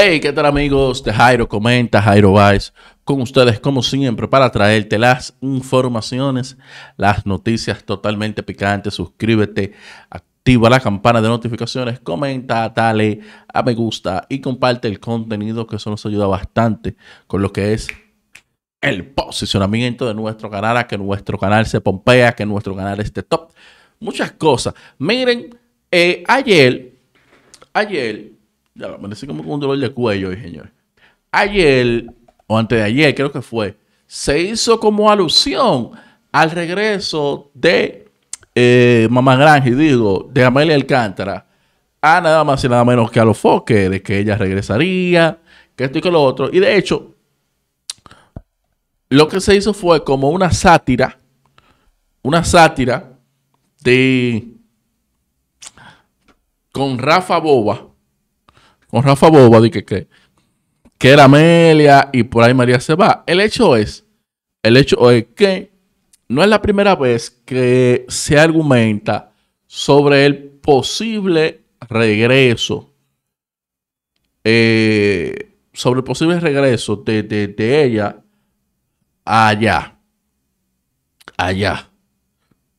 Hey, ¿qué tal amigos de Jairo Comenta, Jairo Vice? Con ustedes como siempre para traerte las informaciones, las noticias totalmente picantes. Suscríbete, activa la campana de notificaciones, comenta, dale a me gusta y comparte el contenido que eso nos ayuda bastante con lo que es el posicionamiento de nuestro canal, a que nuestro canal se pompea, que nuestro canal esté top. Muchas cosas. Miren, eh, ayer, ayer ya, me decía como con un dolor de cuello señor. Ayer, o antes de ayer, creo que fue, se hizo como alusión al regreso de eh, Mamá Granje, digo, de Amelia Alcántara, a nada más y nada menos que a los foques, de que ella regresaría, que esto y que lo otro. Y de hecho, lo que se hizo fue como una sátira, una sátira de con Rafa Boba, con Rafa Boba, de que, que, que, era Amelia y por ahí María se va. El hecho es, el hecho es que no es la primera vez que se argumenta sobre el posible regreso, eh, sobre el posible regreso de, de, ella allá, allá.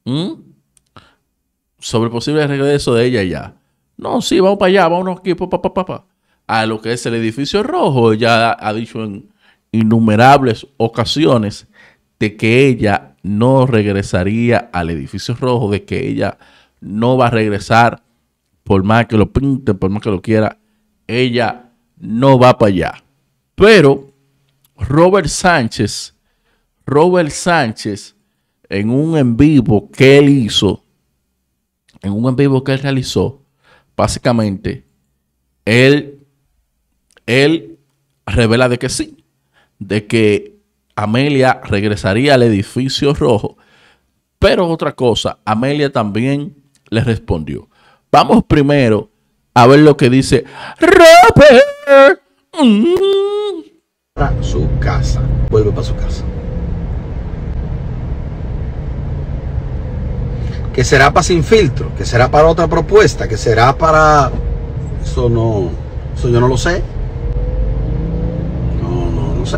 ¿Mm? Sobre el posible regreso de ella allá. No, sí, vamos para allá, vámonos aquí, pa, pa, pa, a lo que es el edificio rojo. Ella ha dicho en innumerables ocasiones de que ella no regresaría al edificio rojo, de que ella no va a regresar por más que lo pinten, por más que lo quiera, ella no va para allá. Pero Robert Sánchez, Robert Sánchez, en un en vivo que él hizo, en un en vivo que él realizó, básicamente, él, él revela de que sí, de que Amelia regresaría al edificio rojo. Pero otra cosa, Amelia también le respondió. Vamos primero a ver lo que dice Robert. Para su casa. Vuelve para su casa. Que será para sin filtro, que será para otra propuesta, que será para... Eso no, eso yo no lo sé. No, no, no sé.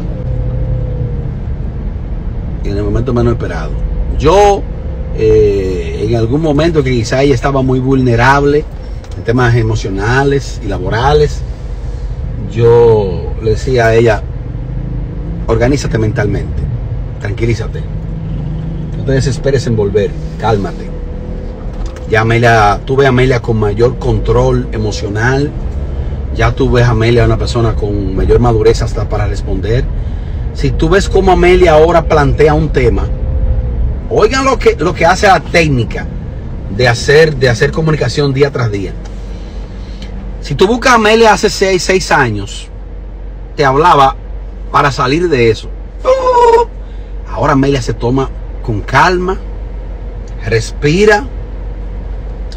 En el momento menos esperado. Yo, eh, en algún momento que quizá ella estaba muy vulnerable en temas emocionales y laborales, yo le decía a ella, organízate mentalmente, tranquilízate, no te desesperes en volver, cálmate. Ya Amelia, tú ves a Amelia con mayor control emocional. Ya tú ves a Amelia una persona con mayor madurez hasta para responder. Si tú ves cómo Amelia ahora plantea un tema, oigan lo que, lo que hace la técnica de hacer, de hacer comunicación día tras día. Si tú buscas a Amelia hace seis, seis años, te hablaba para salir de eso. Ahora Amelia se toma con calma, respira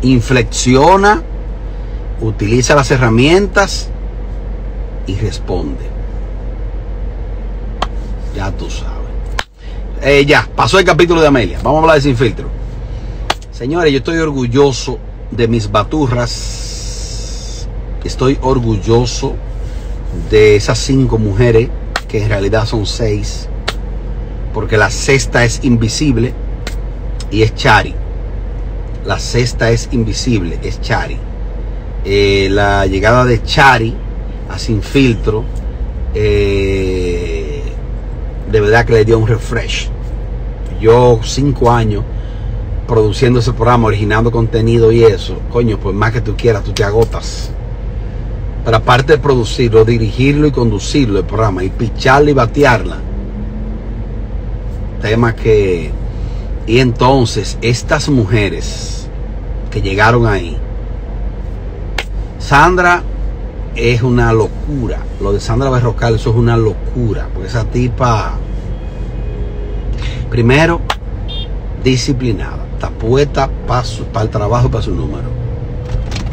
inflexiona, utiliza las herramientas y responde. Ya tú sabes. Eh, ya, pasó el capítulo de Amelia. Vamos a hablar de Sin Filtro. Señores, yo estoy orgulloso de mis baturras. Estoy orgulloso de esas cinco mujeres, que en realidad son seis. Porque la sexta es invisible y es Chari. La sexta es invisible, es Chari. Eh, la llegada de Chari a Sin Filtro, eh, de verdad que le dio un refresh. Yo cinco años produciendo ese programa, originando contenido y eso, coño, pues más que tú quieras, tú te agotas. Pero aparte de producirlo, dirigirlo y conducirlo el programa, y picharla y batearla, tema que y entonces estas mujeres que llegaron ahí, Sandra es una locura. Lo de Sandra Berrocal, eso es una locura. Porque esa tipa, primero, disciplinada. Está puesta para, el trabajo y para su número.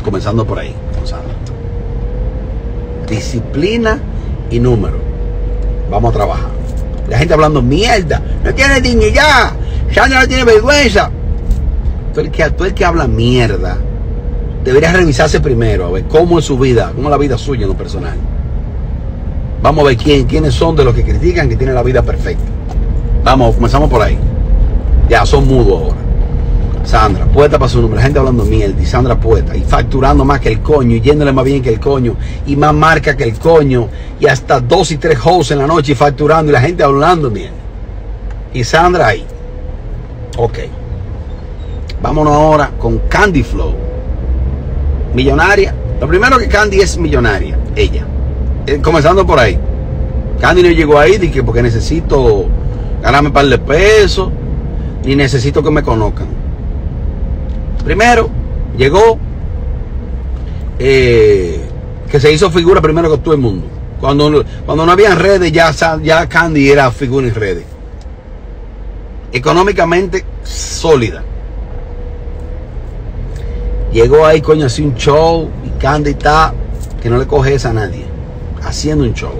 Comenzando por ahí, con Sandra. Disciplina y número. Vamos a trabajar. La gente hablando mierda. No tiene dignidad. Sandra no tiene vergüenza. Tú el, que, tú el que habla mierda, debería revisarse primero, a ver cómo es su vida, cómo es la vida suya en lo personal. Vamos a ver quién, quiénes son de los que critican que tienen la vida perfecta. Vamos, comenzamos por ahí. Ya, son mudos ahora. Sandra, poeta para su nombre. La gente hablando mierda y Sandra poeta. Y facturando más que el coño. Y yéndole más bien que el coño. Y más marca que el coño. Y hasta dos y tres hosts en la noche y facturando. Y la gente hablando mierda. Y Sandra ahí. Ok. Vámonos ahora con Candy Flow. Millonaria. Lo primero que Candy es millonaria. Ella. Eh, comenzando por ahí. Candy no llegó ahí que porque necesito ganarme un par de pesos. Ni necesito que me conozcan. Primero, llegó eh, que se hizo figura primero que todo el mundo. Cuando, cuando no había redes, ya, ya Candy era figura en redes. Económicamente sólida. Llegó ahí, coño, así un show y Candy está que no le coge esa a nadie. Haciendo un show.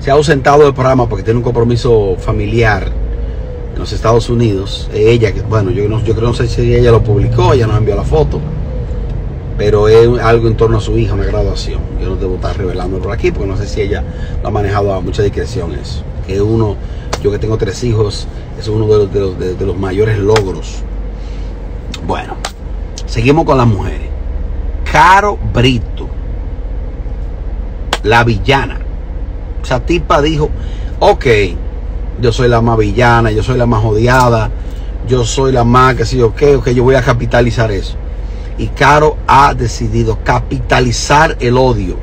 Se ha ausentado del programa porque tiene un compromiso familiar en los Estados Unidos. Ella, que bueno, yo no, yo creo no sé si ella lo publicó, ella nos envió la foto. Pero es algo en torno a su hija, una graduación. Yo no debo estar revelando por aquí porque no sé si ella lo ha manejado a mucha discreción eso. Que uno, yo que tengo tres hijos, es uno de los, de los, mayores logros. Bueno, seguimos con las mujeres. Caro Brito, la villana. Esa tipa dijo, ok, yo soy la más villana, yo soy la más odiada, yo soy la más que sí, ok, ok, yo voy a capitalizar eso. Y Caro ha decidido capitalizar el odio.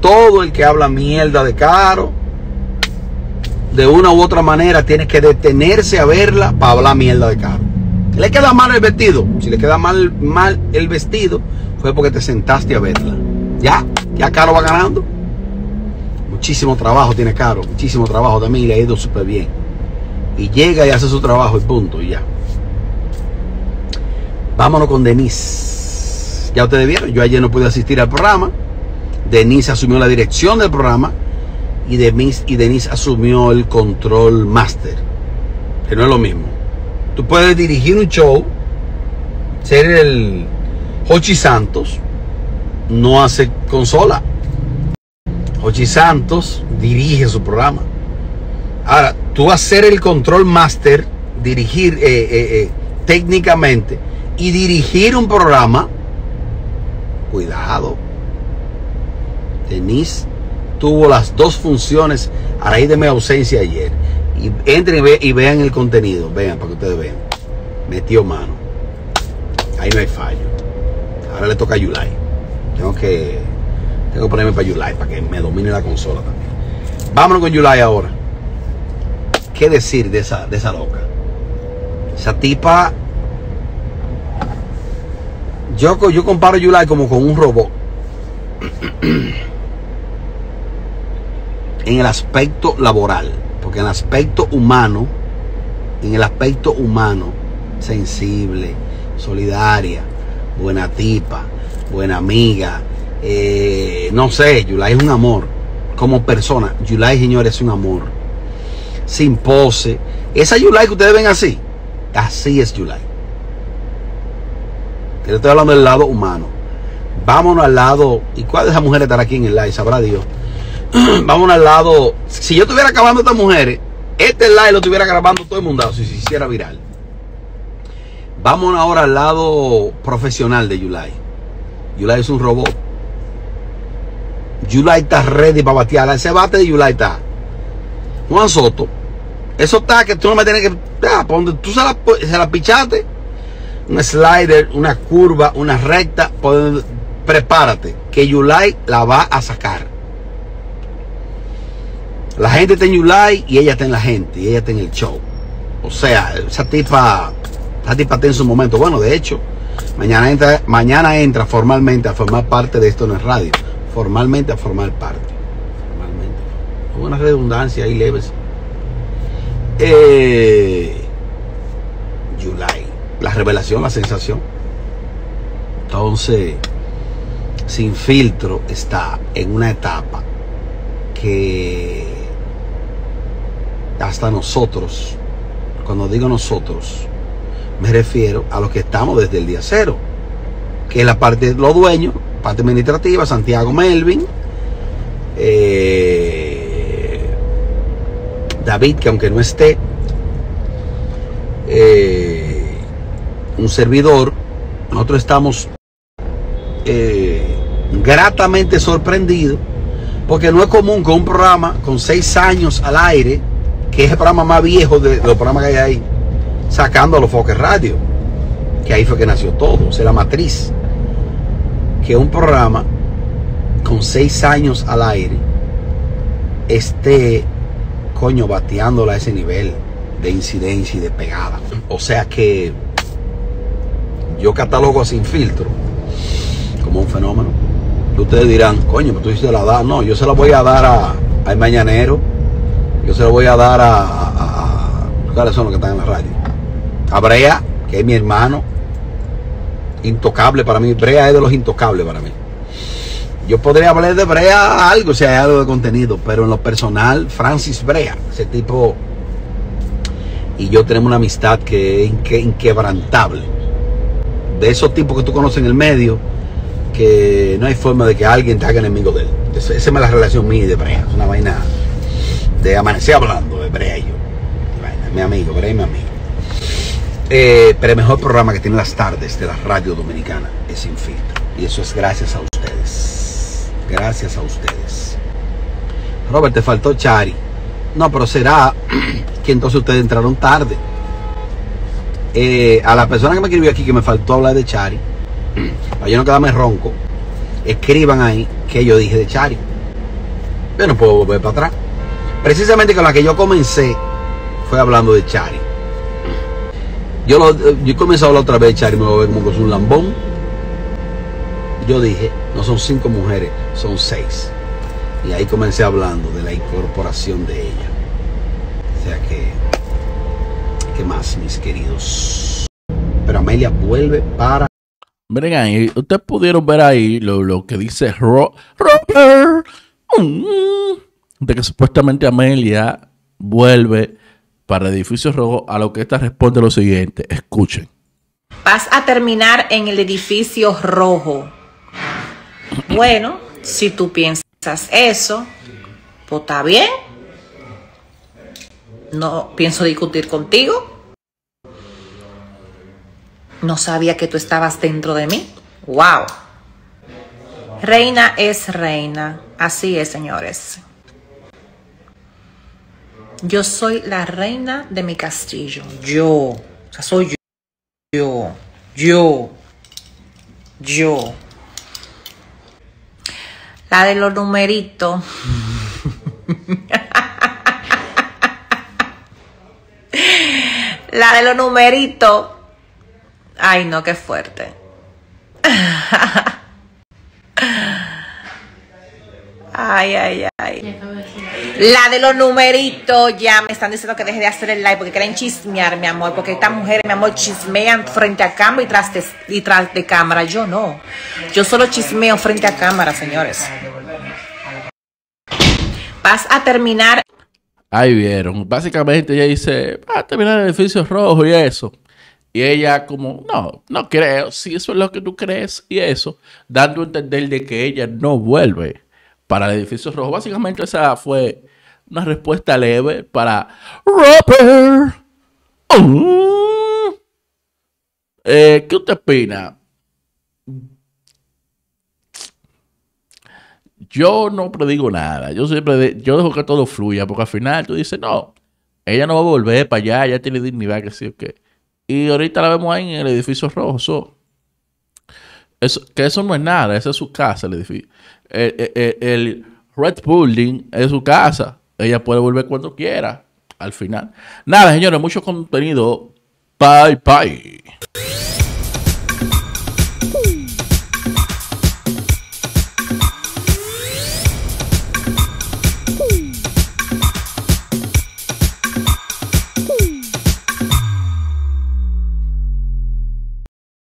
Todo el que habla mierda de Caro, de una u otra manera, tiene que detenerse a verla para hablar mierda de Caro. ¿Le queda mal el vestido? Si le queda mal, mal el vestido, fue porque te sentaste a verla. Ya, ya Caro va ganando. Muchísimo trabajo tiene Caro, muchísimo trabajo también y le ha ido súper bien. Y llega y hace su trabajo y punto, y ya. Vámonos con Denise. Ya ustedes vieron, yo ayer no pude asistir al programa. Denise asumió la dirección del programa y Denise, y Denise asumió el control master, que no es lo mismo. Tú puedes dirigir un show, ser el Hochi Santos, no hace consola. Hochi Santos dirige su programa. Ahora, tú hacer el control master, dirigir eh, eh, eh, técnicamente y dirigir un programa, cuidado. Denise tuvo las dos funciones a raíz de mi ausencia ayer. Y entren y, ve, y vean el contenido, vean para que ustedes vean. Metió mano. Ahí no hay fallo. Ahora le toca a Yulai. Tengo que, tengo que ponerme para Yulai para que me domine la consola también. Vámonos con Yulai ahora. ¿Qué decir de esa, de esa loca? Esa tipa. Yo, yo comparo Yulai como con un robot. en el aspecto laboral, porque en el aspecto humano, en el aspecto humano, sensible, solidaria, buena tipa, buena amiga, eh, no sé, Yulai es un amor, como persona, Yulai señores es un amor, sin pose, esa Yulai que ustedes ven así, así es Yulai. Yo estoy hablando del lado humano. Vámonos al lado. ¿Y cuál de esas mujeres estará aquí en el live? Sabrá Dios. Vámonos al lado. Si yo estuviera acabando estas mujeres, este live lo estuviera grabando todo el mundo si se hiciera viral. Vámonos ahora al lado profesional de Yulai. Yulai es un robot. Yulai está ready para batear. Ese bate de Yulai está. Juan Soto. Eso está que tú no me tienes que. Donde tú se la, se la pichaste. Un slider, una curva, una recta. Prepárate. Que Yulai la va a sacar. La gente está en Yulai y ella está en la gente. Y ella está en el show. O sea, esa tipa. Esa está en su momento. Bueno, de hecho, mañana entra, mañana entra formalmente a formar parte de esto en el radio. Formalmente a formar parte. Formalmente. Una redundancia ahí leves. Eh, Yulai. La revelación, la sensación. Entonces, sin filtro está en una etapa que hasta nosotros, cuando digo nosotros, me refiero a los que estamos desde el día cero, que es la parte de los dueños, parte administrativa, Santiago Melvin, eh, David, que aunque no esté, eh, un servidor, nosotros estamos eh, gratamente sorprendidos, porque no es común que un programa con seis años al aire, que es el programa más viejo de, los programas que hay ahí, sacando a los foques radio, que ahí fue que nació todo, o sea, la matriz, que un programa con seis años al aire esté, coño, bateándola a ese nivel de incidencia y de pegada. O sea que yo catalogo sin filtro como un fenómeno. Ustedes dirán, coño, tú dices la da. No, yo se la voy a dar al mañanero. Se la voy a dar a, a, ¿Cuáles son los que están en la radio? A Brea, que es mi hermano. Intocable para mí. Brea es de los intocables para mí. Yo podría hablar de Brea algo, si hay algo de contenido, pero en lo personal, Francis Brea, ese tipo y yo tenemos una amistad que es inquebrantable. De esos tipos que tú conoces en el medio, que no hay forma de que alguien te haga enemigo de él. Esa, es la relación mía de Brea. Es una vaina de amanecer hablando de Brea y yo. mi amigo, Brea y mi amigo. Eh, pero el mejor programa que tiene las tardes de la radio dominicana es Sin Filtro. Y eso es gracias a ustedes. Gracias a ustedes. Robert, te faltó Chari. No, pero será que entonces ustedes entraron tarde. Eh, a la persona que me escribió aquí que me faltó hablar de Chari, para yo no quedarme ronco, escriban ahí que yo dije de Chari. Yo no puedo volver para atrás. Precisamente con la que yo comencé fue hablando de Chari. Yo, lo, he comenzado a hablar otra vez de Chari, me voy a ver como que un lambón. Yo dije, no son cinco mujeres, son seis. Y ahí comencé hablando de la incorporación de ella. O sea que, ¿qué más, mis queridos? Pero Amelia vuelve para... Miren ahí, ustedes pudieron ver ahí lo, que dice Robert, mm, de que supuestamente Amelia vuelve para edificio rojo, a lo que esta responde lo siguiente, escuchen. Vas a terminar en el edificio rojo. Bueno, si tú piensas eso, pues está bien. No pienso discutir contigo. No sabía que tú estabas dentro de mí. ¡Wow! Reina es reina. Así es, señores. Yo soy la reina de mi castillo. Yo. O sea, soy yo. Yo. Yo. Yo. La de los numeritos. La de los numeritos. Ay, no, qué fuerte. Ay, ay, ay. La de los numeritos, ya me están diciendo que deje de hacer el live porque quieren chismear, mi amor. Porque estas mujeres, mi amor, chismean frente a cámara y tras, de, y tras de cámara. Yo no. Yo solo chismeo frente a cámara, señores. Vas a terminar. Ahí vieron. Básicamente ella dice, va a terminar el edificio rojo y eso. Y ella como, no, no creo, si eso es lo que tú crees y eso, dando a entender de que ella no vuelve para el edificio rojo. Básicamente esa fue una respuesta leve para Robert. Oh. Eh, ¿Qué usted opina? Yo no predigo nada. Yo siempre yo dejo que todo fluya, porque al final tú dices, no, ella no va a volver para allá, ella tiene dignidad, que sí o qué. Y ahorita la vemos ahí en el edificio rojo. Que eso no es nada, esa es su casa, el edificio el, Red Building es su casa. Ella puede volver cuando quiera. Al final. Nada, señores, mucho contenido. Bye, bye.